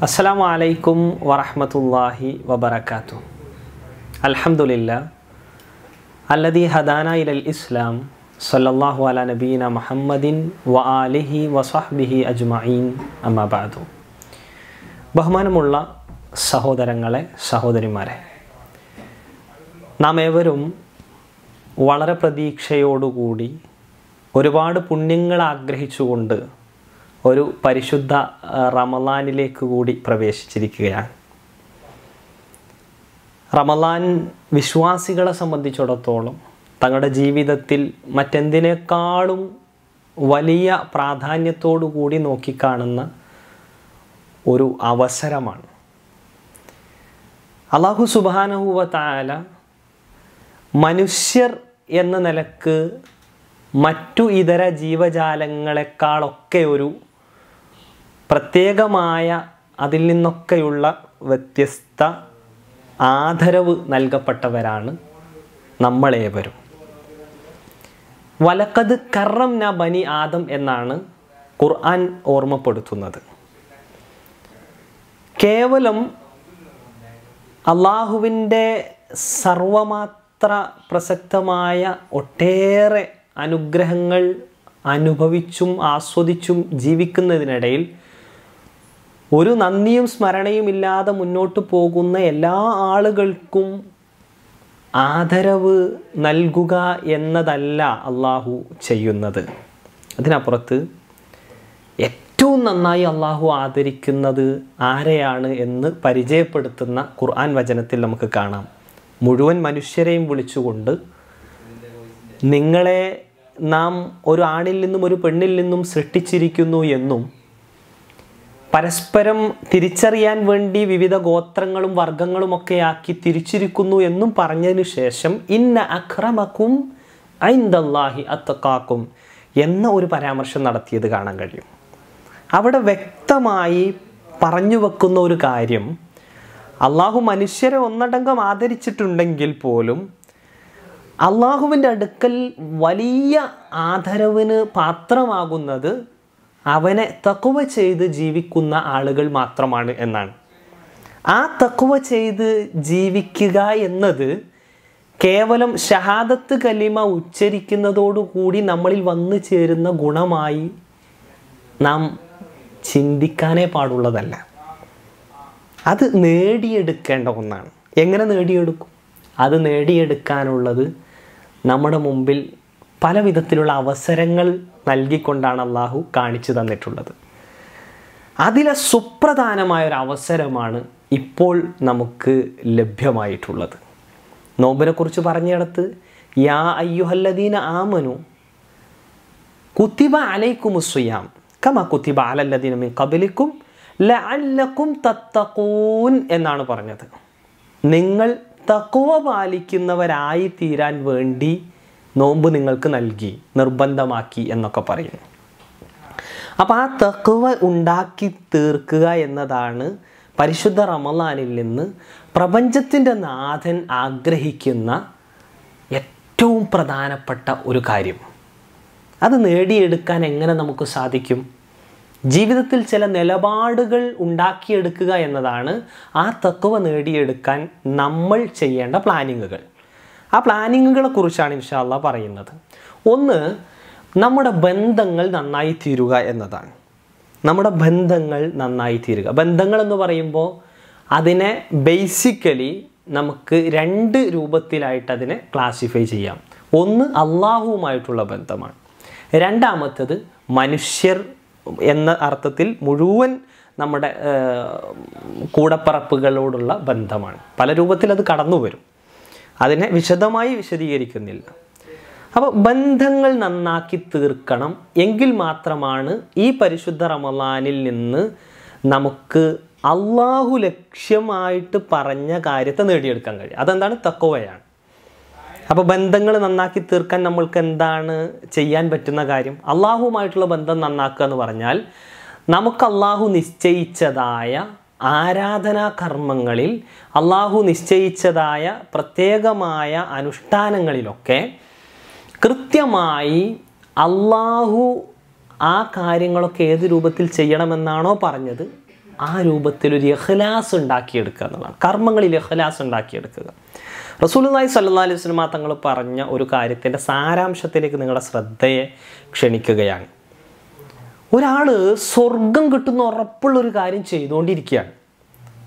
അസ്സലാമു അലൈക്കും വറഹ്മത്തുള്ളാഹി വബർക്കാത്തു അലഹമുല്ല അല്ലദി ഹദാന ഇലൽ ഇസ്ലാം സല്ലല്ലാഹു അല നബീന മുഹമ്മദിൻ വ ആലിഹി വസഹ്ബിഹി അജ്മഈൻ അമ്മബാദു ബഹുമാനമുള്ള സഹോദരങ്ങളെ സഹോദരിമാരെ നാം ഏവരും വളരെ പ്രതീക്ഷയോടുകൂടി ഒരുപാട് പുണ്യങ്ങൾ ആഗ്രഹിച്ചുകൊണ്ട് ഒരു പരിശുദ്ധ റമലാനിലേക്ക് കൂടി പ്രവേശിച്ചിരിക്കുകയാണ്. റമലാൻ വിശ്വാസികളെ സംബന്ധിച്ചിടത്തോളം തങ്ങളുടെ ജീവിതത്തിൽ മറ്റെന്തിനേക്കാളും വലിയ പ്രാധാന്യത്തോടു കൂടി നോക്കിക്കാണുന്ന ഒരു അവസരമാണ്. അള്ളാഹു സുബാനഹുവ താല മനുഷ്യർ എന്ന നിലയ്ക്ക് മറ്റു ഇതര ജീവജാലങ്ങളെക്കാളൊക്കെ ഒരു പ്രത്യേകമായ അതിൽ നിന്നൊക്കെയുള്ള വ്യത്യസ്ത ആദരവ് നൽകപ്പെട്ടവരാണ് നമ്മളേവരും. വലക്കത് കറം ന ബനി ആദം എന്നാണ് ഖുർആൻ ഓർമ്മപ്പെടുത്തുന്നത്. കേവലം അള്ളാഹുവിന്റെ സർവമാത്ര പ്രസക്തമായ ഒട്ടേറെ അനുഗ്രഹങ്ങൾ അനുഭവിച്ചും ആസ്വദിച്ചും ജീവിക്കുന്നതിനിടയിൽ ഒരു നന്ദിയും സ്മരണയും ഇല്ലാതെ മുന്നോട്ട് പോകുന്ന എല്ലാ ആളുകൾക്കും ആദരവ് നൽകുക എന്നതല്ല അള്ളാഹു ചെയ്യുന്നത്. അതിനപ്പുറത്ത് ഏറ്റവും നന്നായി അള്ളാഹു ആദരിക്കുന്നത് ആരെയാണ് എന്ന് പരിചയപ്പെടുത്തുന്ന ഖുർആൻ വചനത്തിൽ നമുക്ക് കാണാം. മുഴുവൻ മനുഷ്യരെയും വിളിച്ചുകൊണ്ട് നിങ്ങളെ നാം ഒരു ആണിൽ നിന്നും ഒരു പെണ്ണിൽ നിന്നും സൃഷ്ടിച്ചിരിക്കുന്നു എന്നും പരസ്പരം തിരിച്ചറിയാൻ വേണ്ടി വിവിധ ഗോത്രങ്ങളും വർഗങ്ങളും ഒക്കെ ആക്കി തിരിച്ചിരിക്കുന്നു എന്നും പറഞ്ഞതിനു ശേഷം ഇന്ന അക്രമക്കും ഐന്ദല്ലാഹി അത്തക്കാക്കും എന്ന ഒരു പരാമർശം നടത്തിയത് കാണാൻ കഴിയും. അവിടെ വ്യക്തമായി പറഞ്ഞു വെക്കുന്ന ഒരു കാര്യം അള്ളാഹു മനുഷ്യരെ ഒന്നടങ്കം ആദരിച്ചിട്ടുണ്ടെങ്കിൽ പോലും അള്ളാഹുവിന്റെ അടുക്കൽ വലിയ ആദരവിന് പാത്രമാകുന്നത് അവനെ തക്കുവ ചെയ്ത് ജീവിക്കുന്ന ആളുകൾ മാത്രമാണ് എന്നാണ്. ആ തക്കുവ ചെയ്ത് ജീവിക്കുക എന്നത് കേവലം ഷഹാദത്ത് കലിമ ഉച്ചരിക്കുന്നതോടുകൂടി നമ്മളിൽ വന്നു ചേരുന്ന ഗുണമായി നാം ചിന്തിക്കാനേ പാടുള്ളതല്ല. അത് നേടിയെടുക്കേണ്ട ഒന്നാണ്. എങ്ങനെ നേടിയെടുക്കും? അത് നേടിയെടുക്കാനുള്ളത് നമ്മുടെ മുമ്പിൽ പല വിധത്തിലുള്ള അവസരങ്ങൾ നൽകിക്കൊണ്ടാണ് അള്ളാഹു കാണിച്ചു തന്നിട്ടുള്ളത്. അതിലെ സുപ്രധാനമായ ഒരു അവസരമാണ് ഇപ്പോൾ നമുക്ക് ലഭ്യമായിട്ടുള്ളത്. നോമ്പിനെ കുറിച്ച് പറഞ്ഞിടത്ത് യാ അയ്യുഹല്ലദീന ആമനു കുത്തിബ അലൈക്കുമുസ്വയാം കമ കുത്തിബ അലല്ലദീന മീൻ കബലിക്കും ലഅല്ലക്കും തത്തക്കൂൻ എന്നാണ് പറഞ്ഞത്. നിങ്ങൾ തക്കുവ പാലിക്കുന്നവരായി തീരാൻ വേണ്ടി നോമ്പ് നിങ്ങൾക്ക് നൽകി നിർബന്ധമാക്കി എന്നൊക്കെ പറയുന്നു. അപ്പോൾ ആ തക്കുവ ഉണ്ടാക്കി തീർക്കുക എന്നതാണ് പരിശുദ്ധ റമലാനിൽ നിന്ന് പ്രപഞ്ചത്തിന്റെ നാഥൻ ആഗ്രഹിക്കുന്ന ഏറ്റവും പ്രധാനപ്പെട്ട ഒരു കാര്യം. അത് നേടിയെടുക്കാൻ എങ്ങനെ നമുക്ക് സാധിക്കും? ജീവിതത്തിൽ ചില നിലപാടുകൾ ഉണ്ടാക്കിയെടുക്കുക എന്നതാണ് ആ തത്വ നേടിയെടുക്കാൻ നമ്മൾ ചെയ്യേണ്ട പ്ലാനിങ്ങുകൾ ആ പ്ലാനിങ്ങുകളെ കുറിച്ചാണ് ഇൻഷാല്ല പറയുന്നത്. ഒന്ന് നമ്മുടെ ബന്ധങ്ങൾ നന്നായി തീരുക എന്നതാണ്. നമ്മുടെ ബന്ധങ്ങൾ നന്നായി തീരുക. ബന്ധങ്ങൾ എന്ന് പറയുമ്പോൾ അതിനെ ബേസിക്കലി നമുക്ക് രണ്ട് രൂപത്തിലായിട്ട് അതിനെ ക്ലാസിഫൈ ചെയ്യാം. ഒന്ന് അള്ളാഹുവുമായിട്ടുള്ള ബന്ധമാണ്. രണ്ടാമത്തത് മനുഷ്യർ എന്ന അർത്ഥത്തിൽ മുഴുവൻ നമ്മുടെ കൂടപ്പറപ്പുകളോടുള്ള ബന്ധമാണ്. പല രൂപത്തിൽ അത് കടന്നു വരും അതിനെ വിശദമായി വിശദീകരിക്കുന്നില്ല. അപ്പോൾ ബന്ധങ്ങൾ നന്നാക്കി തീർക്കണം എങ്കിൽ മാത്രമാണ് ഈ പരിശുദ്ധ റമലാനിൽ നിന്ന് നമുക്ക് അള്ളാഹു ലക്ഷ്യമായിട്ട് പറഞ്ഞ കാര്യത്തെ നേടിയെടുക്കാൻ കഴിയും. അതെന്താണ്? തക്കവയാണ്. അപ്പോൾ ബന്ധങ്ങൾ നന്നാക്കി തീർക്കാൻ നമ്മൾക്ക് എന്താണ് ചെയ്യാൻ പറ്റുന്ന കാര്യം? അള്ളാഹുമായിട്ടുള്ള ബന്ധം നന്നാക്കുക എന്ന് പറഞ്ഞാൽ നമുക്ക് അള്ളാഹു നിശ്ചയിച്ചതായ ആരാധനാ കർമ്മങ്ങളിൽ അള്ളാഹു നിശ്ചയിച്ചതായ പ്രത്യേകമായ അനുഷ്ഠാനങ്ങളിലൊക്കെ കൃത്യമായി അള്ളാഹു ആ കാര്യങ്ങളൊക്കെ ഏത് രൂപത്തിൽ ചെയ്യണമെന്നാണോ പറഞ്ഞത് ആ രൂപത്തിൽ ഒരു ഇഖ്ലാസ് ഉണ്ടാക്കിയെടുക്കുക എന്നുള്ളതാണ്. കർമ്മങ്ങളിൽ യഹ്ലാസ് ഉണ്ടാക്കിയെടുക്കുക. റസൂലുള്ളാഹി സ്വല്ലല്ലാഹി അലൈഹി വസല്ലമ തങ്ങൾ പറഞ്ഞ ഒരു കാര്യത്തിന്റെ സാരാംശത്തിലേക്ക് നിങ്ങളുടെ ശ്രദ്ധയെ ക്ഷണിക്കുകയാണ്. ഒരാൾ സ്വർഗം കിട്ടുന്ന ഉറപ്പുള്ളൊരു കാര്യം ചെയ്തുകൊണ്ടിരിക്കുകയാണ്.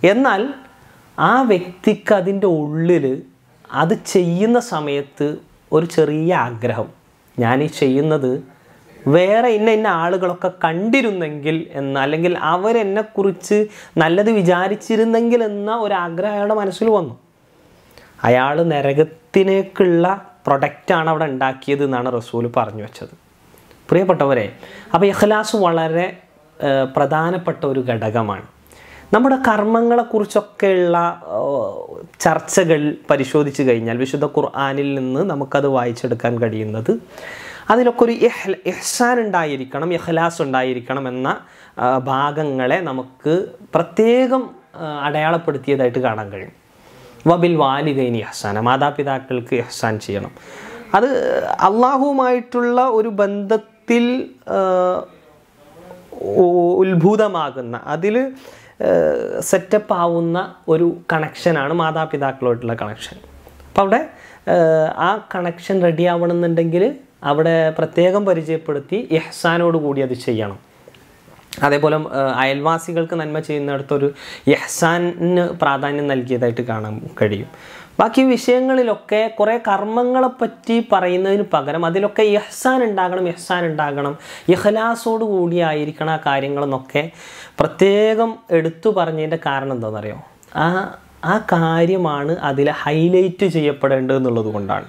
എന്നാൽ ആ വ്യക്തിക്ക് അതിന്റെ ഉള്ളിൽ അത് ചെയ്യുന്ന സമയത്ത് ഒരു ചെറിയ ആഗ്രഹം. ഞാൻ ഈ ചെയ്യുന്നത് വേറെ ഇന്ന ഇന്ന ആളുകളൊക്കെ കണ്ടിരുന്നെങ്കിൽ എന്ന അല്ലെങ്കിൽ അവരെന്നെക്കുറിച്ച് നല്ലത് വിചാരിച്ചിരുന്നെങ്കിൽ എന്ന ഒരു ആഗ്രഹം അയാളുടെ മനസ്സിൽ വന്നു. അയാൾ നരകത്തിലേക്കുള്ള പ്രൊഡക്റ്റാണ് അവിടെ ഉണ്ടാക്കിയത് എന്നാണ് റസൂൽ പറഞ്ഞു വെച്ചത്. പ്രിയപ്പെട്ടവരെ അപ്പോൾ ഇഖ്ലാസ് വളരെ പ്രധാനപ്പെട്ട ഒരു ഘടകമാണ്. നമ്മുടെ കർമ്മങ്ങളെക്കുറിച്ചൊക്കെയുള്ള ചർച്ചകൾ പരിശോധിച്ച് കഴിഞ്ഞാൽ വിശുദ്ധ ഖുർആാനിൽ നിന്ന് നമുക്കത് വായിച്ചെടുക്കാൻ കഴിയുന്നത് അതിലൊക്കെ ഒരു എഹ്സാൻ ഉണ്ടായിരിക്കണം എഹ്ലാസ് ഉണ്ടായിരിക്കണം എന്ന ഭാഗങ്ങളെ നമുക്ക് പ്രത്യേകം അടയാളപ്പെടുത്തിയതായിട്ട് കാണാൻ കഴിയും. വബിൽ വാലിദൈനി എഹ്സാന മാതാപിതാക്കൾക്ക് എഹ്സാൻ ചെയ്യണം. അത് അള്ളാഹുവുമായിട്ടുള്ള ഒരു ബന്ധത്തിൽ ഉ- ഉത്ഭൂതമാകുന്ന അതിൽ സെറ്റപ്പ് ആവുന്ന ഒരു കണക്ഷനാണ് മാതാപിതാക്കളുമായിട്ടുള്ള കണക്ഷൻ. അപ്പം അവിടെ ആ കണക്ഷൻ റെഡി ആവണമെന്നുണ്ടെങ്കിൽ അവിടെ പ്രത്യേകം പരിചയപ്പെടുത്തി ഇഹ്സാനോട് കൂടി അത് ചെയ്യണം. അതേപോലെ അയൽവാസികൾക്ക് നന്മ ചെയ്യുന്നിടത്തൊരു യഹ്സാന് പ്രാധാന്യം നൽകിയതായിട്ട് കാണാൻ കഴിയും. ബാക്കി വിഷയങ്ങളിലൊക്കെ കുറേ കർമ്മങ്ങളെപ്പറ്റി പറയുന്നതിന് പകരം അതിലൊക്കെ യഹ്സാൻ ഉണ്ടാകണം യഹ്സാൻ ഉണ്ടാകണം. യഹ്ലാസോട് കൂടിയായിരിക്കണം ആ കാര്യങ്ങളെന്നൊക്കെ പ്രത്യേകം എടുത്തു പറഞ്ഞതിന്റെ കാരണം എന്താണെന്നറിയോ? ആ ആ കാര്യമാണ് അതിൽ ഹൈലൈറ്റ് ചെയ്യപ്പെടേണ്ടത് എന്നുള്ളത് കൊണ്ടാണ്.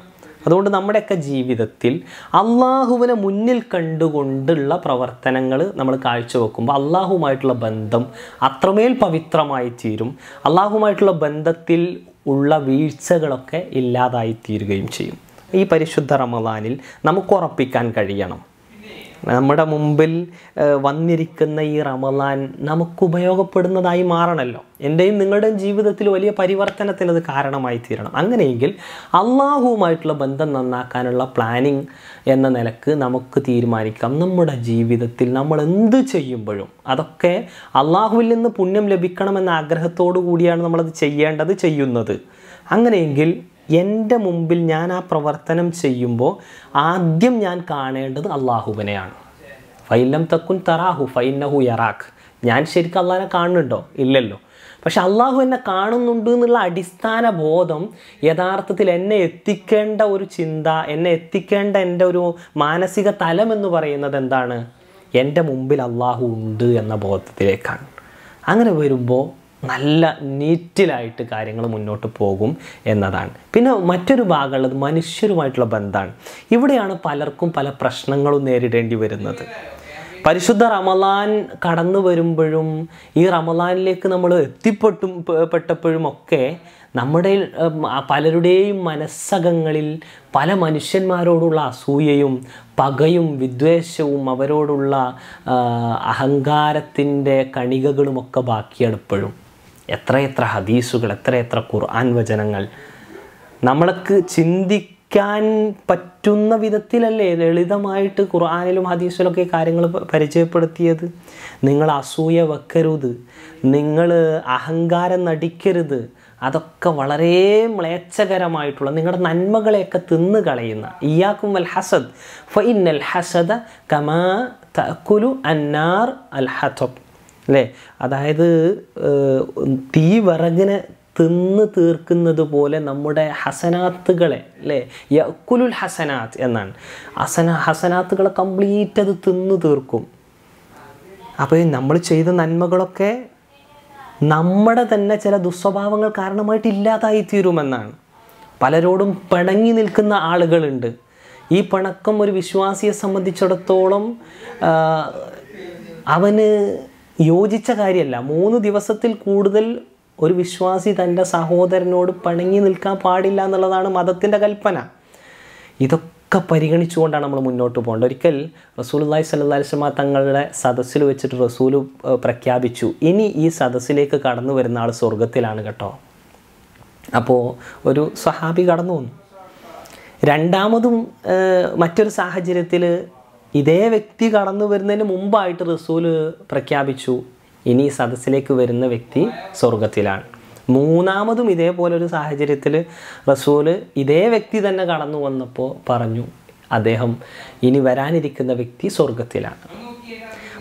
അതുകൊണ്ട് നമ്മുടെയൊക്കെ ജീവിതത്തിൽ അള്ളാഹുവിനെ മുന്നിൽ കണ്ടുകൊണ്ടുള്ള പ്രവർത്തനങ്ങൾ നമ്മൾ കാഴ്ചവെക്കുമ്പോൾ അള്ളാഹുമായിട്ടുള്ള ബന്ധം അത്രമേൽ പവിത്രമായി തീരും അള്ളാഹുമായിട്ടുള്ള ബന്ധത്തിൽ ഉള്ള വീഴ്ചകളൊക്കെ ഇല്ലാതായി തീരുകയും ചെയ്യും. ഈ പരിശുദ്ധ റമദാനിൽ നമുക്ക് ഉറപ്പിക്കാൻ കഴിയണം. നമ്മുടെ മുമ്പിൽ വന്നിരിക്കുന്ന ഈ റമദാൻ നമുക്ക് ഉപയോഗപ്പെടുന്നതായി മാറണമല്ലോ എന്റെയും നിങ്ങളുടെയും ജീവിതത്തിൽ വലിയ പരിവർത്തനത്തിന് അത് കാരണമായി തീരണം. അങ്ങനെയെങ്കിൽ അള്ളാഹുവുമായിട്ടുള്ള ബന്ധം നന്നാക്കാനുള്ള പ്ലാനിങ് എന്ന നിലയ്ക്ക് നമുക്ക് തീരുമാനിക്കാം. നമ്മുടെ ജീവിതത്തിൽ നമ്മൾ എന്ത് ചെയ്യുമ്പോഴും അതൊക്കെ അള്ളാഹുവിൽ നിന്ന് പുണ്യം ലഭിക്കണമെന്ന ആഗ്രഹത്തോടു കൂടിയാണ് നമ്മളത് ചെയ്യേണ്ടത് ചെയ്യുന്നത്. അങ്ങനെയെങ്കിൽ എന്റെ മുമ്പിൽ ഞാൻ ആ പ്രവർത്തനം ചെയ്യുമ്പോൾ ആദ്യം ഞാൻ കാണേണ്ടത് അള്ളാഹുവിനെയാണ്. ഫൈലം തക്കുൻ തറാഹു ഫൈനഹു യറാഖ്. ഞാൻ ശരിക്കും അള്ളാഹിനെ കാണുന്നുണ്ടോ? ഇല്ലല്ലോ. പക്ഷെ അള്ളാഹു എന്നെ കാണുന്നുണ്ട് എന്നുള്ള അടിസ്ഥാന ബോധം യഥാർത്ഥത്തിൽ എന്നെ എത്തിക്കേണ്ട ഒരു ചിന്ത എന്നെ എത്തിക്കേണ്ട എന്റെ ഒരു മാനസിക തലം എന്ന് പറയുന്നത് എന്താണ്? എന്റെ മുമ്പിൽ അള്ളാഹു ഉണ്ട് എന്ന ബോധത്തിലേക്കാണ്. അങ്ങനെ വരുമ്പോൾ നല്ല നീറ്റിലായിട്ട് കാര്യങ്ങൾ മുന്നോട്ട് പോകും എന്നതാണ്. പിന്നെ മറ്റൊരു ഭാഗമുള്ളത് മനുഷ്യരുമായിട്ടുള്ള ബന്ധമാണ്. ഇവിടെയാണ് പലർക്കും പല പ്രശ്നങ്ങളും നേരിടേണ്ടി വരുന്നത്. പരിശുദ്ധ റമലാൻ കടന്നു വരുമ്പോഴും ഈ റമലാനിലേക്ക് നമ്മൾ എത്തിപ്പെട്ടും പെട്ടപ്പോഴും ഒക്കെ നമ്മുടെ പലരുടെയും മനസ്സകങ്ങളിൽ പല മനുഷ്യന്മാരോടുള്ള അസൂയയും പകയും വിദ്വേഷവും അവരോടുള്ള അഹങ്കാരത്തിന്റെ കണികകളുമൊക്കെ ബാക്കിയാണ് എത്രയെത്ര ഹദീസുകൾ എത്രയെത്ര ഖുർആൻ വചനങ്ങൾ. നമ്മൾക്ക് ചിന്തിക്കാൻ പറ്റുന്ന വിധത്തിലല്ലേ ലളിതമായിട്ട് ഖുർആാനിലും ഹദീസിലൊക്കെ കാര്യങ്ങൾ പരിചയപ്പെടുത്തിയത്? നിങ്ങൾ അസൂയ വെക്കരുത്. നിങ്ങൾ അഹങ്കാരം നടിക്കരുത്. അതൊക്കെ വളരെ മ്ലേച്ഛകരമായിട്ടുള്ള നിങ്ങളുടെ നന്മകളെയൊക്കെ തിന്നു കളയുന്ന. ഇയാക്കും അൽ ഹസദ്. ഫൈൻ അൽ ഹസദ കമാ തക്കുലു അന്നാർ അൽ ഹത്തബ് അല്ലേ? അതായത് തീ വിറകിനെ തിന്ന് തീർക്കുന്നത് പോലെ നമ്മുടെ ഹസനാത്തുകളെ അല്ലേ? യക്കുലുൽ ഹസനാത്ത് എന്നാണ്. ഹസന ഹസനാത്തുകളെ കംപ്ലീറ്റ് അത് തിന്ന് തീർക്കും. അപ്പോൾ നമ്മൾ ചെയ്ത നന്മകളൊക്കെ നമ്മുടെ തന്നെ ചില ദുസ്വഭാവങ്ങൾ കാരണമായിട്ട് ഇല്ലാതായി തീരുമെന്നാണ് പലരോടും പിണങ്ങി നിൽക്കുന്ന ആളുകളുണ്ട്. ഈ പിണക്കം ഒരു വിശ്വാസിയെ സംബന്ധിച്ചിടത്തോളം അവന് യോജിച്ച കാര്യമല്ല. മൂന്ന് ദിവസത്തിൽ കൂടുതൽ ഒരു വിശ്വാസി തന്റെ സഹോദരനോട് പിണങ്ങി നിൽക്കാൻ പാടില്ല എന്നുള്ളതാണ് മതത്തിന്റെ കൽപ്പന. ഇതൊക്കെ പരിഗണിച്ചുകൊണ്ടാണ് നമ്മൾ മുന്നോട്ട് പോകേണ്ടത്. ഒരിക്കൽ റസൂൽ അള്ളഹി സല്ലാസ്മ തങ്ങളുടെ സദസ്സിൽ വെച്ചിട്ട് റസൂൽ പ്രഖ്യാപിച്ചു. ഇനി ഈ സദസ്സിലേക്ക് കടന്നു വരുന്ന ആൾ സ്വർഗത്തിലാണ് കേട്ടോ. അപ്പോൾ ഒരു സഹാബി കടന്നു വന്നു. രണ്ടാമതും മറ്റൊരു സാഹചര്യത്തിൽ ഇതേ വ്യക്തി കടന്നു വരുന്നതിന് മുമ്പായിട്ട് റസൂൽ പ്രഖ്യാപിച്ചു ഇനി സദസ്സിലേക്ക് വരുന്ന വ്യക്തി സ്വർഗത്തിലാണ് മൂന്നാമതും ഇതേപോലെ ഒരു സാഹചര്യത്തിൽ റസൂൽ ഇതേ വ്യക്തി തന്നെ കടന്നു വന്നപ്പോൾ പറഞ്ഞു അദ്ദേഹം ഇനി വരാനിരിക്കുന്ന വ്യക്തി സ്വർഗത്തിലാണ്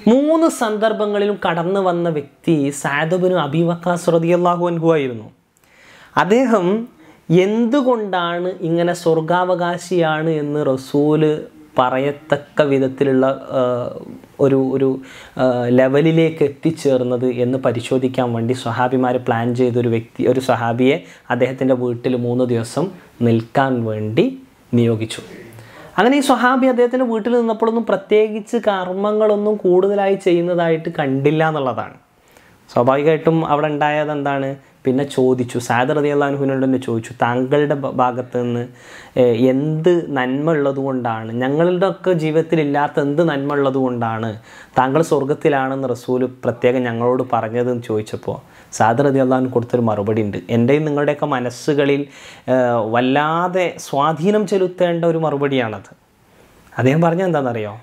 മൂന്ന് സന്ദർഭങ്ങളിലും കടന്നു വന്ന വ്യക്തി സാദബിനു അബിവക്കാസ് റതിയല്ലാഹു അൻഹു ആയിരുന്നു. അദ്ദേഹം എന്തുകൊണ്ടാണ് ഇങ്ങനെ സ്വർഗാവകാശിയാണ് എന്ന് റസൂൽ പറയത്തക്ക വിധത്തിലുള്ള ഒരു ഒരു ലെവലിലേക്ക് എത്തിച്ചേർന്നത് എന്ന് പരിശോധിക്കാൻ വേണ്ടി സ്വഹാബിമാർ പ്ലാൻ ചെയ്തൊരു വ്യക്തി ഒരു സ്വഹാബിയെ അദ്ദേഹത്തിന്റെ വീട്ടിൽ മൂന്ന് ദിവസം നിൽക്കാൻ വേണ്ടി നിയോഗിച്ചു. അങ്ങനെ ഈ സ്വഹാബി അദ്ദേഹത്തിന്റെ വീട്ടിൽ നിന്നപ്പോഴൊന്നും പ്രത്യേകിച്ച് കർമ്മങ്ങളൊന്നും കൂടുതലായി ചെയ്യുന്നതായിട്ട് കണ്ടില്ല എന്നുള്ളതാണ്. സ്വാഭാവികമായിട്ടും അവിടെ ഉണ്ടായത് എന്താണ്? പിന്നെ ചോദിച്ചു സാദർ അതി അള്ളാഹുവിനോട് തന്നെ ചോദിച്ചു താങ്കളുടെ ഭാഗത്ത് നിന്ന് എന്ത് നന്മ ഉള്ളതുകൊണ്ടാണ് ഞങ്ങളുടെ ഒക്കെ ജീവിതത്തിൽ ഇല്ലാത്ത എന്ത് നന്മ ഉള്ളതുകൊണ്ടാണ് താങ്കൾ സ്വർഗത്തിലാണെന്ന് റസൂൽ പ്രത്യേകം ഞങ്ങളോട് പറഞ്ഞതെന്ന് ചോദിച്ചപ്പോൾ സാദർ അതി കൊടുത്തൊരു മറുപടി ഉണ്ട്. എന്റെയും നിങ്ങളുടെയൊക്കെ മനസ്സുകളിൽ വല്ലാതെ സ്വാധീനം ചെലുത്തേണ്ട ഒരു മറുപടിയാണത്. അദ്ദേഹം പറഞ്ഞത് എന്താണെന്നറിയോ?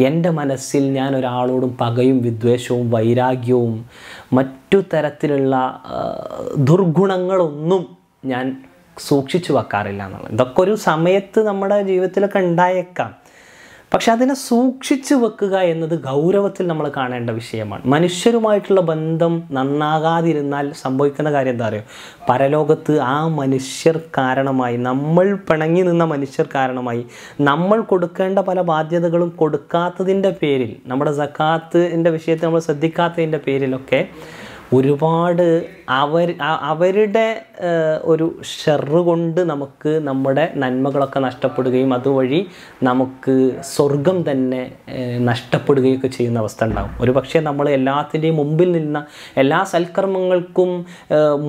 എന്റെ മനസ്സിൽ ഞാൻ ഒരാളോടും പകയും വിദ്വേഷവും വൈരാഗ്യവും മറ്റു തരത്തിലുള്ള ദുർഗുണങ്ങളൊന്നും ഞാൻ സൂക്ഷിച്ചു വെക്കാറില്ല എന്നുള്ളത്. ഇതൊക്കെ ഒരു സമയത്ത് നമ്മുടെ ജീവിതത്തിലൊക്കെ ഉണ്ടായേക്കാം. പക്ഷെ അതിനെ സൂക്ഷിച്ചു വെക്കുക എന്നത് ഗൗരവത്തിൽ നമ്മൾ കാണേണ്ട വിഷയമാണ്. മനുഷ്യരുമായിട്ടുള്ള ബന്ധം നന്നാകാതിരുന്നാൽ സംഭവിക്കുന്ന കാര്യം എന്താ പറയുക പരലോകത്ത് ആ മനുഷ്യർ കാരണമായി നമ്മൾ പിണങ്ങി നിന്ന മനുഷ്യർ കാരണമായി നമ്മൾ കൊടുക്കേണ്ട പല ബാധ്യതകളും കൊടുക്കാത്തതിന്റെ പേരിൽ നമ്മുടെ സക്കാത്തിന്റെ വിഷയത്തെ നമ്മൾ ശ്രദ്ധിക്കാത്തതിന്റെ പേരിലൊക്കെ ഒരുപാട് അവർ അവരുടെ ഒരു ഷെറ് കൊണ്ട് നമുക്ക് നമ്മുടെ നന്മകളൊക്കെ നഷ്ടപ്പെടുകയും അതുവഴി നമുക്ക് സ്വർഗം തന്നെ നഷ്ടപ്പെടുകയൊക്കെ ചെയ്യുന്ന അവസ്ഥ ഉണ്ടാകും ഒരു പക്ഷേ നമ്മൾ എല്ലാത്തിന്റെയും മുമ്പിൽ നിന്ന എല്ലാ സൽക്കർമ്മങ്ങൾക്കും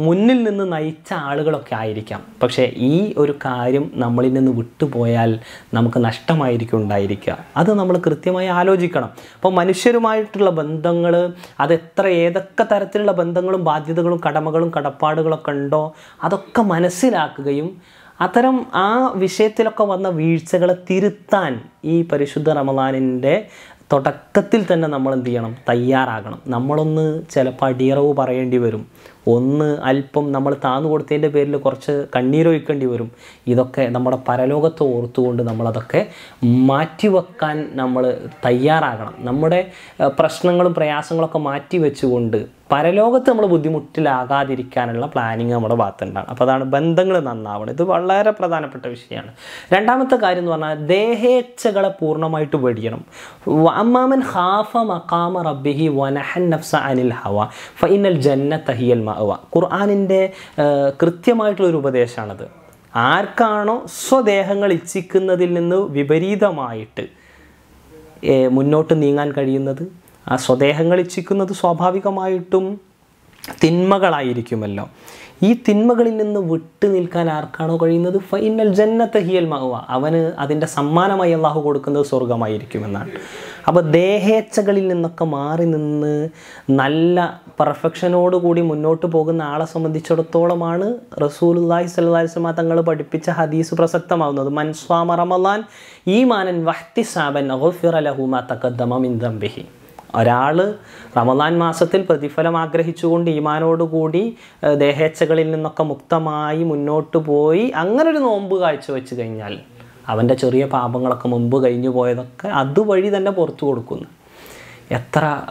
മുന്നിൽ നിന്ന് നയിച്ച ആളുകളൊക്കെ ആയിരിക്കാം. പക്ഷേ ഈ ഒരു കാര്യം നമ്മളിൽ നിന്ന് വിട്ടുപോയാൽ നമുക്ക് നഷ്ടമായിരിക്കും ഉണ്ടായിരിക്കുക. അത് നമ്മൾ കൃത്യമായി ആലോചിക്കണം. അപ്പോൾ മനുഷ്യരുമായിട്ടുള്ള ബന്ധങ്ങൾ അത് ഏതൊക്കെ ഏതൊക്കെ തരത്തിലുള്ള ബന്ധങ്ങളും ബാധ്യതകളും കടമകളും കടപ്പാടുകളൊക്കെ ഉണ്ടോ? അതൊക്കെ മനസ്സിലാക്കുകയും അത്തരം ആ വിഷയത്തിലൊക്കെ വന്ന വീഴ്ചകളെ തിരുത്താൻ ഈ പരിശുദ്ധ റമദാനിന്റെ തുടക്കത്തിൽ തന്നെ നമ്മൾ എന്ത് ചെയ്യണം? തയ്യാറാകണം. നമ്മളൊന്ന് ചിലപ്പോൾ അടിയറവ് പറയേണ്ടി വരും. ഒന്ന് അല്പം നമ്മൾ താന്നു കൊടുത്തതിന്റെ പേരിൽ കുറച്ച് കണ്ണീരൊഴിക്കേണ്ടി വരും. ഇതൊക്കെ നമ്മുടെ പരലോകത്ത് ഓർത്തുകൊണ്ട് നമ്മളതൊക്കെ മാറ്റിവെക്കാൻ നമ്മൾ തയ്യാറാകണം. നമ്മുടെ പ്രശ്നങ്ങളും പ്രയാസങ്ങളൊക്കെ മാറ്റി വെച്ചുകൊണ്ട് പരലോകത്ത് നമ്മൾ ബുദ്ധിമുട്ടിലാകാതിരിക്കാനുള്ള പ്ലാനിങ് നമ്മുടെ ഭാഗത്തുണ്ടാണ് അപ്പോൾ അതാണ് ബന്ധങ്ങൾ നന്നാവണം. ഇത് വളരെ പ്രധാനപ്പെട്ട വിഷയമാണ്. രണ്ടാമത്തെ കാര്യം എന്ന് പറഞ്ഞാൽ ദേഹേച്ഛകളെ പൂർണമായിട്ട് വെടിയണം അമ്മാമൻ ഹാഫ മക്കാമ റബ്ബിഹി വനഹൻ നഫ്സ അനിൽ ഹവ. ഫൈനൽ തഹിയൽ ഹിയൽ മഅവ ഖുർആാനിന്റെ കൃത്യമായിട്ടുള്ളൊരു ഉപദേശമാണത് ആർക്കാണോ സ്വദേഹങ്ങൾ ഇച്ഛിക്കുന്നതിൽ നിന്ന് വിപരീതമായിട്ട് മുന്നോട്ട് നീങ്ങാൻ കഴിയുന്നത് ആ സ്വദേഹങ്ങൾ ഇച്ഛിക്കുന്നത് സ്വാഭാവികമായിട്ടും തിന്മകളായിരിക്കുമല്ലോ. ഈ തിന്മകളിൽ നിന്ന് വിട്ടു നിൽക്കാൻ ആർക്കാണോ കഴിയുന്നത്? ഫൈനൽ ജന്നത്ത് ഹിയൽ മഹുവ. അവന് അതിന്റെ സമ്മാനമായി അള്ളാഹു കൊടുക്കുന്നത് സ്വർഗമായിരിക്കുമെന്നാണ് അപ്പോൾ ദേഹേച്ഛകളിൽ നിന്നൊക്കെ മാറി നിന്ന് നല്ല പെർഫെക്ഷനോട് കൂടി മുന്നോട്ട് പോകുന്ന ആളെ സംബന്ധിച്ചിടത്തോളമാണ് റസൂലുല്ലാഹി സ്വല്ലല്ലാഹി വസല്ലമ തങ്ങൾ പഠിപ്പിച്ച ഹദീസ് പ്രസക്തമാവുന്നത്. മൻസ്വാമ റമലാൻ ഈ മാനൻ വഹ്തി സാബൻ ലഹുമ തക്കദ്ദമ ദംബിഹി. ഒരാൾ റമദാൻ മാസത്തിൽ പ്രതിഫലം ആഗ്രഹിച്ചുകൊണ്ട് ഈമാനോടുകൂടി ദേഹേച്ഛകളിൽ നിന്നൊക്കെ മുക്തമായി മുന്നോട്ട് പോയി അങ്ങനെ ഒരു നോമ്പ് കാഴ്ചവെച്ച് കഴിഞ്ഞാൽ അവന്റെ ചെറിയ പാപങ്ങളൊക്കെ മുമ്പ് കഴിഞ്ഞു പോയതൊക്കെ അതുവഴി തന്നെ പുറത്തു കൊടുക്കുന്നു. എത്ര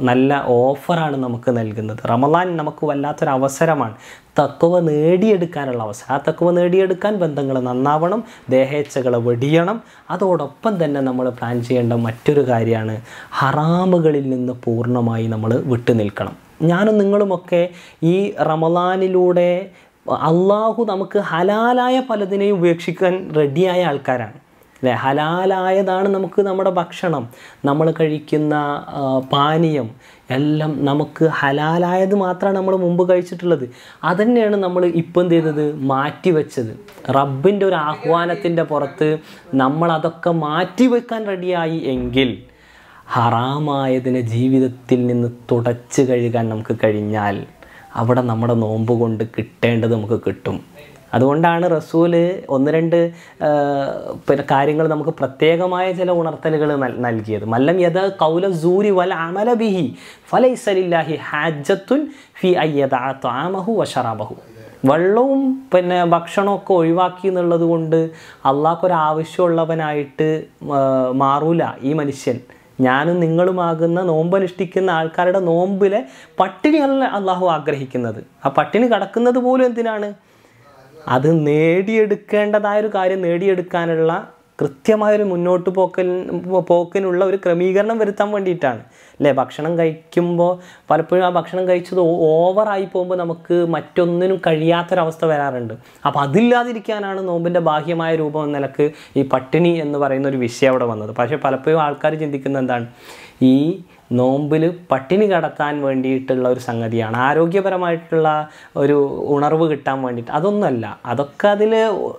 നല്ല ഓഫറാണ് നമുക്ക് നൽകുന്നത്. റമദാൻ നമുക്ക് വല്ലാത്തൊരു അവസരമാണ്. തക്കുവ നേടിയെടുക്കാനുള്ള അവസരം. ആ തക്കുവ നേടിയെടുക്കാൻ ബന്ധങ്ങൾ നന്നാവണം ദേഹേച്ഛകളെ വെടിയണം. അതോടൊപ്പം തന്നെ നമ്മൾ പ്ലാൻ ചെയ്യേണ്ട മറ്റൊരു കാര്യമാണ് ഹറാമുകളിൽ നിന്ന് പൂർണമായി നമ്മൾ വിട്ടുനിൽക്കണം ഞാനും നിങ്ങളുമൊക്കെ ഈ റമദാനിലൂടെ അള്ളാഹു നമുക്ക് ഹലാലായ പലതിനെയും ഉപേക്ഷിക്കാൻ റെഡിയായ ആൾക്കാരാണ്. അല്ലേ? ഹലാലായതാണ് നമുക്ക് നമ്മുടെ ഭക്ഷണം. നമ്മൾ കഴിക്കുന്ന പാനീയം എല്ലാം നമുക്ക് ഹലാലായത് മാത്രമാണ് നമ്മൾ മുമ്പ് കഴിച്ചിട്ടുള്ളത്. അതന്നെയാണ് നമ്മൾ ഇപ്പം എന്ത് ചെയ്തത്? മാറ്റി വെച്ചത്. റബ്ബിന്റെ ഒരു ആഹ്വാനത്തിന്റെ പുറത്ത് നമ്മളതൊക്കെ മാറ്റി വെക്കാൻ റെഡിയായി എങ്കിൽ ഹറാമായതിനെ ജീവിതത്തിൽ നിന്ന് തുടച്ച് കഴുകാൻ നമുക്ക് കഴിഞ്ഞാൽ അവിടെ നമ്മുടെ നോമ്പ് കൊണ്ട് കിട്ടേണ്ടത് നമുക്ക് കിട്ടും. അതുകൊണ്ടാണ് റസൂൽ ഒന്ന് രണ്ട് പിന്നെ കാര്യങ്ങൾ നമുക്ക് പ്രത്യേകമായ ചില ഉണർത്തലുകൾ നൽകിയത്. മല്ലം യഥ കൗല സൂരി വൽ അമല ബിഹി ഫലൈസലില്ലാഹി ഹാജത്തുൻ ഫി അയ്യദ താമഹു വഷറാബഹു വെള്ളവും പിന്നെ ഭക്ഷണമൊക്കെ ഒഴിവാക്കി എന്നുള്ളത് കൊണ്ട് അള്ളാഹ്ക്കൊരാവശ്യമുള്ളവനായിട്ട് മാറൂല ഈ മനുഷ്യൻ. ഞാനും നിങ്ങളുമാകുന്ന നോമ്പനുഷ്ഠിക്കുന്ന ആൾക്കാരുടെ നോമ്പിലെ പട്ടിണിയല്ല അള്ളാഹു ആഗ്രഹിക്കുന്നത്. ആ പട്ടിണി കടക്കുന്നത് പോലും എന്തിനാണ്? അത് നേടിയെടുക്കേണ്ടതായ ഒരു കാര്യം നേടിയെടുക്കാനുള്ള കൃത്യമായൊരു മുന്നോട്ട് പോക്കൽ പോക്കിനുള്ള ഒരു ക്രമീകരണം വരുത്താൻ വേണ്ടിയിട്ടാണ്. അല്ലേ? ഭക്ഷണം കഴിക്കുമ്പോൾ പലപ്പോഴും ആ ഭക്ഷണം കഴിച്ചത് ഓവറായി പോകുമ്പോൾ നമുക്ക് മറ്റൊന്നിനും കഴിയാത്തൊരവസ്ഥ വരാറുണ്ട്. അപ്പോൾ അതില്ലാതിരിക്കാനാണ് നോമ്പിന്റെ ബാഹ്യമായ രൂപം എന്ന നിലയ്ക്ക് ഈ പട്ടിണി എന്ന് പറയുന്ന ഒരു വിഷയം അവിടെ വന്നത്. പക്ഷേ പലപ്പോഴും ആൾക്കാർ ചിന്തിക്കുന്നത് എന്താണ്? ഈ നോമ്പിൽ പട്ടിണി കടത്താൻ വേണ്ടിയിട്ടുള്ള ഒരു സംഗതിയാണ്. ആരോഗ്യപരമായിട്ടുള്ള ഒരു ഉണർവ് കിട്ടാൻ വേണ്ടിയിട്ട്. അതൊന്നുമല്ല. അതൊക്കെ അതിൽ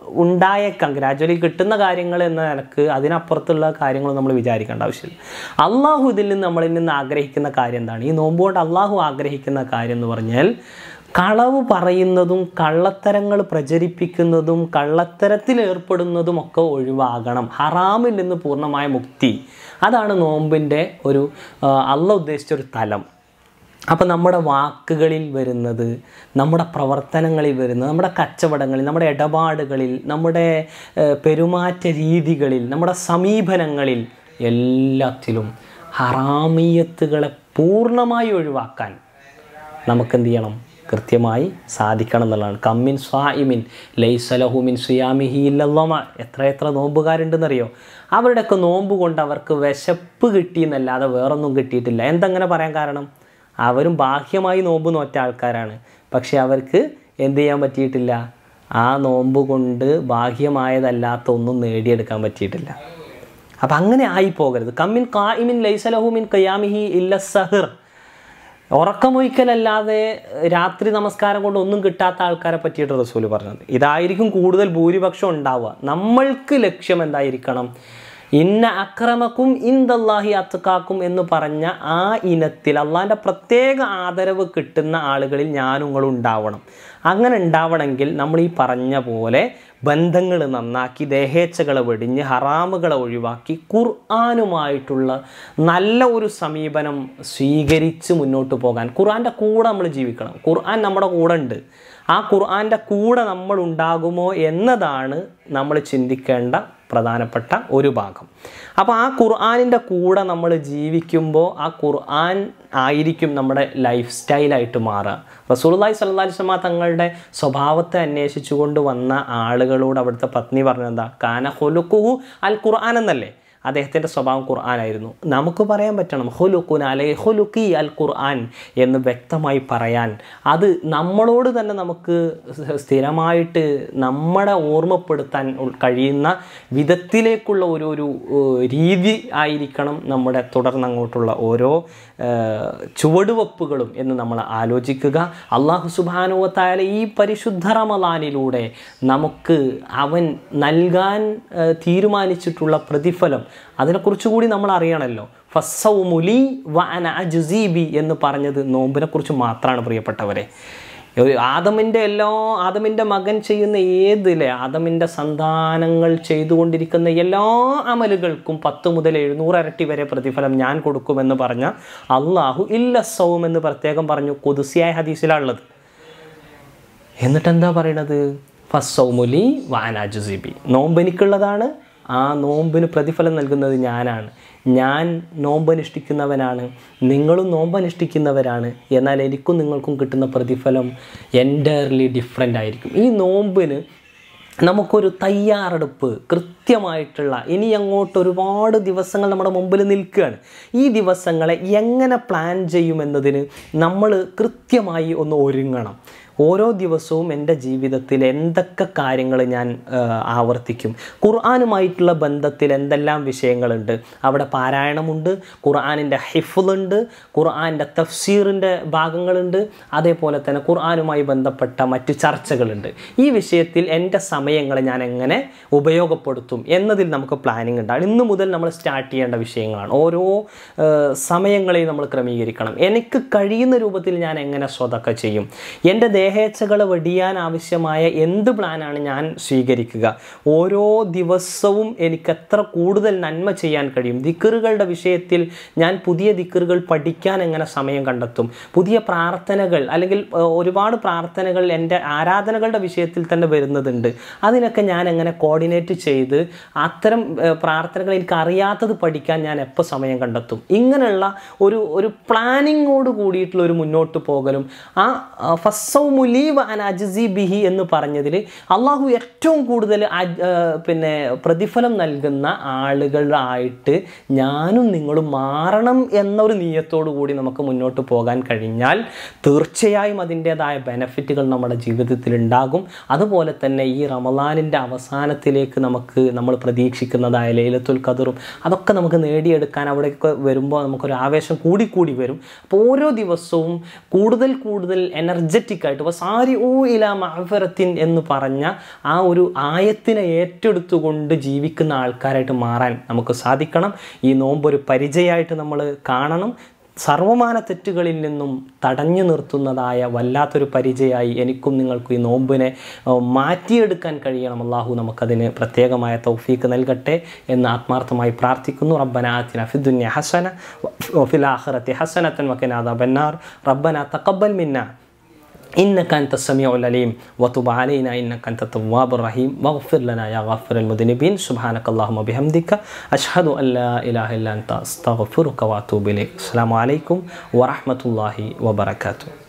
ഉണ്ടായേക്കാം. ഗ്രാജ്വലി കിട്ടുന്ന കാര്യങ്ങൾ എന്ന നിലയ്ക്ക് അതിനപ്പുറത്തുള്ള കാര്യങ്ങൾ നമ്മൾ വിചാരിക്കേണ്ട ആവശ്യമില്ല. അള്ളാഹു ഇതിൽ നിന്ന് നമ്മളിൽ നിന്ന് ആഗ്രഹിക്കുന്ന കാര്യം എന്താണ്? ഈ നോമ്പ് കൊണ്ട് അള്ളാഹു ആഗ്രഹിക്കുന്ന കാര്യം എന്ന് പറഞ്ഞാൽ കളവ് പറയുന്നതും കള്ളത്തരങ്ങൾ പ്രചരിപ്പിക്കുന്നതും കള്ളത്തരത്തിൽ ഏർപ്പെടുന്നതും ഒക്കെ ഒഴിവാകണം. ഹറാമിൽ നിന്ന് പൂർണമായ മുക്തി. അതാണ് നോമ്പിന്റെ ഒരു അള്ള ഉദ്ദേശിച്ച ഒരു തലം. അപ്പം നമ്മുടെ വാക്കുകളിൽ വരുന്നത് നമ്മുടെ പ്രവർത്തനങ്ങളിൽ വരുന്നത് നമ്മുടെ കച്ചവടങ്ങളിൽ നമ്മുടെ ഇടപാടുകളിൽ നമ്മുടെ പെരുമാറ്റ രീതികളിൽ നമ്മുടെ സമീപനങ്ങളിൽ എല്ലാത്തിലും ഹറാമീയത്തുകളെ പൂർണമായി ഒഴിവാക്കാൻ നമുക്ക് എന്ത് ചെയ്യണം? കൃത്യമായി സാധിക്കണം എന്നുള്ളതാണ്. കമ്മിൻ സ്വായിമിൻ ലൈസലഹുമിൻ സുയാമിഹി ഇല്ലല്ലമ. എത്ര എത്ര നോമ്പുകാരുണ്ടെന്നറിയോ? അവരുടെയൊക്കെ നോമ്പ് കൊണ്ട് അവർക്ക് വിശപ്പ് കിട്ടിയെന്നല്ലാതെ വേറൊന്നും കിട്ടിയിട്ടില്ല. എന്തെങ്ങനെ പറയാൻ കാരണം? അവരും ബാഹ്യമായി നോമ്പ് നോറ്റ ആൾക്കാരാണ്. പക്ഷേ അവർക്ക് എന്ത് ചെയ്യാൻ പറ്റിയിട്ടില്ല? ആ നോമ്പ് കൊണ്ട് ബാഹ്യമായതല്ലാത്ത ഒന്നും നേടിയെടുക്കാൻ പറ്റിയിട്ടില്ല. അപ്പം അങ്ങനെ ആയി പോകരുത്. കമ്മിൻ കായിമിൻ ലൈസലഹുമിൻ കയാമിഹി ഇല്ല സഹിർ. ഉറക്കമൊഴിക്കലല്ലാതെ രാത്രി നമസ്കാരം കൊണ്ട് ഒന്നും കിട്ടാത്ത ആൾക്കാരെ പറ്റിയിട്ട് റസൂൽ പറഞ്ഞത്. ഇതായിരിക്കും കൂടുതൽ ഭൂരിപക്ഷം ഉണ്ടാവുക. നമ്മൾക്ക് ലക്ഷ്യം എന്തായിരിക്കണം? ഇന്ന അക്രമക്കും ഇന്ദല്ലാഹി അത്തുക്കാക്കും എന്ന് പറഞ്ഞ ആ ഇനത്തിൽ അള്ളാഹിന്റെ പ്രത്യേക ആദരവ് കിട്ടുന്ന ആളുകളിൽ ഞാനുങ്ങളും ഉണ്ടാവണം. അങ്ങനെ ഉണ്ടാവണമെങ്കിൽ നമ്മൾ ഈ പറഞ്ഞ പോലെ ബന്ധങ്ങൾ നന്നാക്കി ദേഹേച്ഛകളെ വെടിഞ്ഞ് ഹറാമുകളെ ഒഴിവാക്കി ഖുർആാനുമായിട്ടുള്ള നല്ല ഒരു സമീപനം സ്വീകരിച്ച് മുന്നോട്ട് പോകാൻ ഖുർആന്റെ കൂടെ നമ്മൾ ജീവിക്കണം. ഖുർആൻ നമ്മുടെ കൂടെ ഉണ്ട്. ആ ഖുർആന്റെ കൂടെ നമ്മൾ ഉണ്ടാകുമോ എന്നതാണ് നമ്മൾ ചിന്തിക്കേണ്ട പ്രധാനപ്പെട്ട ഒരു ഭാഗം. അപ്പോൾ ആ ഖുർആാനിന്റെ കൂടെ നമ്മൾ ജീവിക്കുമ്പോൾ ആ ഖുർആൻ ആയിരിക്കും നമ്മുടെ ലൈഫ് സ്റ്റൈലായിട്ട് മാറുക. റസൂലുള്ളാഹി സ്വല്ലല്ലാഹി അലൈഹി തങ്ങളുടെ സ്വഭാവത്തെ അന്വേഷിച്ചുകൊണ്ട് വന്ന ആളുകളോട് അവിടുത്തെ പത്നി പറഞ്ഞെന്താ കാന ഹൊലുക്കുഹു അൽ ഖുർആൻ എന്നല്ലേ? അദ്ദേഹത്തിന്റെ സ്വഭാവം ഖുർആനായിരുന്നു നമുക്ക് പറയാൻ പറ്റണം ഹൊലുക്കുൻ അല്ലെ ഹൊലുക്കി അൽ ഖുർആൻ എന്ന് വ്യക്തമായി പറയാൻ. അത് നമ്മളോട് തന്നെ നമുക്ക് സ്ഥിരമായിട്ട് നമ്മളെ ഓർമ്മപ്പെടുത്താൻ കഴിയുന്ന വിധത്തിലേക്കുള്ള ഒരു ഒരു രീതി ആയിരിക്കണം നമ്മുടെ തുടർന്നങ്ങോട്ടുള്ള ഓരോ ചുവടുവെപ്പുകളും എന്ന് നമ്മൾ ആലോചിക്കുക. അള്ളാഹു സുബാനുവത്തായ ഈ പരിശുദ്ധ റമലാനിലൂടെ നമുക്ക് അവൻ നൽകാൻ തീരുമാനിച്ചിട്ടുള്ള പ്രതിഫലം അതിനെക്കുറിച്ച് കൂടി നമ്മൾ അറിയണമല്ലോ ഫസ്സൗമുലി വ അന അജുസീബി എന്ന് പറഞ്ഞത് നോമ്പിനെക്കുറിച്ച് മാത്രമാണ് പ്രിയപ്പെട്ടവരെ. ആദമിന്റെ എല്ലാ ആദമിന്റെ മകൻ ചെയ്യുന്ന ഏതിലെ ആദമിന്റെ സന്താനങ്ങൾ ചെയ്തുകൊണ്ടിരിക്കുന്ന എല്ലാ അമലുകൾക്കും പത്ത് മുതൽ എഴുന്നൂറ് ഇരട്ടി വരെ പ്രതിഫലം ഞാൻ കൊടുക്കുമെന്ന് പറഞ്ഞ അള്ളാഹു ഇല്ല സൗം എന്ന് പ്രത്യേകം പറഞ്ഞു കൊതുസിയായ ഹദീസിലാണുള്ളത് എന്നിട്ട് എന്താ പറയണത്? ഫസ്സൗമുലി വാനാജുസിബി നോമ്പ് എനിക്കുള്ളതാണ്. ആ നോമ്പിന് പ്രതിഫലം നൽകുന്നത് ഞാനാണ്. ഞാൻ നോമ്പനുഷ്ഠിക്കുന്നവനാണ് നിങ്ങളും നോമ്പനുഷ്ഠിക്കുന്നവരാണ് എന്നാൽ എനിക്കും നിങ്ങൾക്കും കിട്ടുന്ന പ്രതിഫലം എന്റയർലി ഡിഫറെന്റ് ആയിരിക്കും. ഈ നോമ്പിന് നമുക്കൊരു തയ്യാറെടുപ്പ് കൃത്യമായിട്ടുള്ള ഇനി അങ്ങോട്ട് ഒരുപാട് ദിവസങ്ങൾ നമ്മുടെ മുമ്പിൽ നിൽക്കുകയാണ്. ഈ ദിവസങ്ങളെ എങ്ങനെ പ്ലാൻ ചെയ്യുമെന്നതിന് നമ്മൾ കൃത്യമായി ഒന്ന് ഒരുങ്ങണം. ഓരോ ദിവസവും എന്റെ ജീവിതത്തിൽ എന്തൊക്കെ കാര്യങ്ങൾ ഞാൻ ആവർത്തിക്കും. ഖുർആാനുമായിട്ടുള്ള ബന്ധത്തിൽ എന്തെല്ലാം വിഷയങ്ങളുണ്ട്? അവിടെ പാരായണമുണ്ട് ഖുർആാനിന്റെ ഹിഫുലുണ്ട് ഖുർആാനിന്റെ തഫ്സീറിന്റെ ഭാഗങ്ങളുണ്ട് അതേപോലെ തന്നെ ഖുർആാനുമായി ബന്ധപ്പെട്ട മറ്റു ചർച്ചകളുണ്ട്. ഈ വിഷയത്തിൽ എന്റെ സമയങ്ങളെ ഞാൻ എങ്ങനെ ഉപയോഗപ്പെടുത്തും എന്നതിൽ നമുക്ക് പ്ലാനിങ് ഉണ്ടാകും ഇന്ന് മുതൽ നമ്മൾ സ്റ്റാർട്ട് ചെയ്യേണ്ട വിഷയങ്ങളാണ്. ഓരോ സമയങ്ങളെയും നമ്മൾ ക്രമീകരിക്കണം. എനിക്ക് കഴിയുന്ന രൂപത്തിൽ ഞാൻ എങ്ങനെ സ്വതൊക്കെ ചെയ്യും? എന്റെ ദേഹേച്ഛകളെ വെടിയാൻ ആവശ്യമായ എന്ത് പ്ലാനാണ് ഞാൻ സ്വീകരിക്കുക? ഓരോ ദിവസവും എനിക്ക് എത്ര കൂടുതൽ നന്മ ചെയ്യാൻ കഴിയും? ദിക്കറുകളുടെ വിഷയത്തിൽ ഞാൻ പുതിയ ദിക്കറുകൾ പഠിക്കാൻ എങ്ങനെ സമയം കണ്ടെത്തും? പുതിയ പ്രാർത്ഥനകൾ അല്ലെങ്കിൽ ഒരുപാട് പ്രാർത്ഥനകൾ എന്റെ ആരാധനകളുടെ വിഷയത്തിൽ തന്നെ വരുന്നതുണ്ട് അതിനൊക്കെ ഞാൻ എങ്ങനെ കോർഡിനേറ്റ് ചെയ്ത് അത്തരം പ്രാർത്ഥനകൾ എനിക്ക് അറിയാത്തത് പഠിക്കാൻ ഞാൻ എപ്പോൾ സമയം കണ്ടെത്തും? ഇങ്ങനെയുള്ള ഒരു ഒരു പ്ലാനിങ്ങോട് കൂടിയിട്ടുള്ള ഒരു മുന്നോട്ട് പോകലും ആ ഫസൗമുലീവ് അൻ അജ്സി ബിഹി എന്ന് പറഞ്ഞതിൽ അള്ളാഹു ഏറ്റവും കൂടുതൽ പിന്നെ പ്രതിഫലം നൽകുന്ന ആളുകളായിട്ട് ഞാനും നിങ്ങളും മാറണം എന്നൊരു നീയത്തോടു കൂടി നമുക്ക് മുന്നോട്ട് പോകാൻ കഴിഞ്ഞാൽ തീർച്ചയായും അതിന്റെതായ ബെനഫിറ്റുകൾ നമ്മുടെ ജീവിതത്തിൽ ഉണ്ടാകും. അതുപോലെ തന്നെ ഈ റമദാനിന്റെ അവസാനത്തിലേക്ക് നമുക്ക് നമ്മൾ പ്രതീക്ഷിക്കുന്നതായ ലൈലത്തുൽ ഖദറും അതൊക്കെ നമുക്ക് നേടിയെടുക്കാൻ അവിടെയൊക്കെ വരുമ്പോൾ നമുക്കൊരു ആവേശം കൂടിക്കൂടി വരും. അപ്പോൾ ഓരോ ദിവസവും കൂടുതൽ കൂടുതൽ എനർജറ്റിക് ആയിട്ട് വസാരി ഊ ഇല മഹഫറത്തിൻ എന്ന് പറഞ്ഞ ആ ഒരു ആയത്തിനെ ഏറ്റെടുത്തുകൊണ്ട് ജീവിക്കുന്ന ആൾക്കാരായിട്ട് മാറാൻ നമുക്ക് സാധിക്കണം. ഈ നോമ്പ് ഒരു പരിചയമായിട്ട് നമ്മൾ കാണണം. സർവമാന തെറ്റുകളിൽ നിന്നും തടഞ്ഞു നിർത്തുന്നതായ വല്ലാത്തൊരു പരിചയമായി എനിക്കും നിങ്ങൾക്കും ഈ നോമ്പിനെ മാറ്റിയെടുക്കാൻ കഴിയണം. അള്ളാഹു നമുക്കതിന് പ്രത്യേകമായ തൗഫീക്ക് നൽകട്ടെ എന്ന് ആത്മാർത്ഥമായി പ്രാർത്ഥിക്കുന്നു. റബ്ബന ആത്തിന ഫിദ്ദുന്യ ഹസന വഫിൽ ആഖിറത്തി ഹസനത്തൻ മക്കനാഥ ബന്നാർ റബ്ബന തക്കബൽ മിന്ന. إنك أنت السميع العليم وتب علينا إنك أنت التواب الرحيم. واغفر لنا يا غافر المذنبين. سبحانك اللهم وبحمدك. أشهد أن لا إله إلا أنت أستغفرك وأتوب إليك. السلام عليكم ورحمة الله وبركاته.